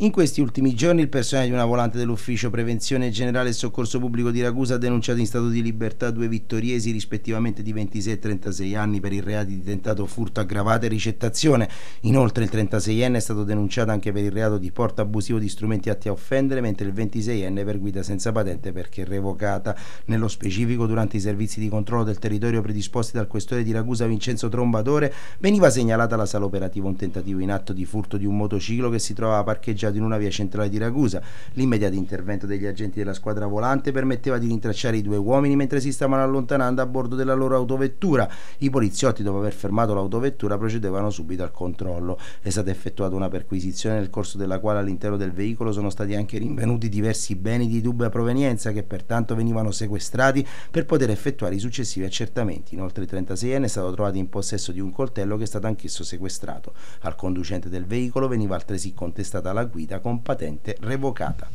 In questi ultimi giorni il personale di una volante dell'Ufficio Prevenzione Generale e Soccorso Pubblico di Ragusa ha denunciato in stato di libertà due vittoriesi rispettivamente di 26 e 36 anni per i reati di tentato furto aggravato e ricettazione. Inoltre il 36enne è stato denunciato anche per il reato di porto abusivo di strumenti atti a offendere, mentre il 26enne per guida senza patente perché revocata. Nello specifico, durante i servizi di controllo del territorio predisposti dal questore di Ragusa Vincenzo Trombatore, veniva segnalata alla sala operativa un tentativo in atto di furto di un motociclo che si trovava parcheggiato in una via centrale di Ragusa. L'immediato intervento degli agenti della squadra volante permetteva di rintracciare i due uomini mentre si stavano allontanando a bordo della loro autovettura. I poliziotti, dopo aver fermato l'autovettura, procedevano subito al controllo. È stata effettuata una perquisizione nel corso della quale all'interno del veicolo sono stati anche rinvenuti diversi beni di dubbia provenienza che pertanto venivano sequestrati per poter effettuare i successivi accertamenti. Inoltre il 36enne è stato trovato in possesso di un coltello che è stato anch'esso sequestrato. Al conducente del veicolo veniva altresì contestata la guida guida con patente revocata.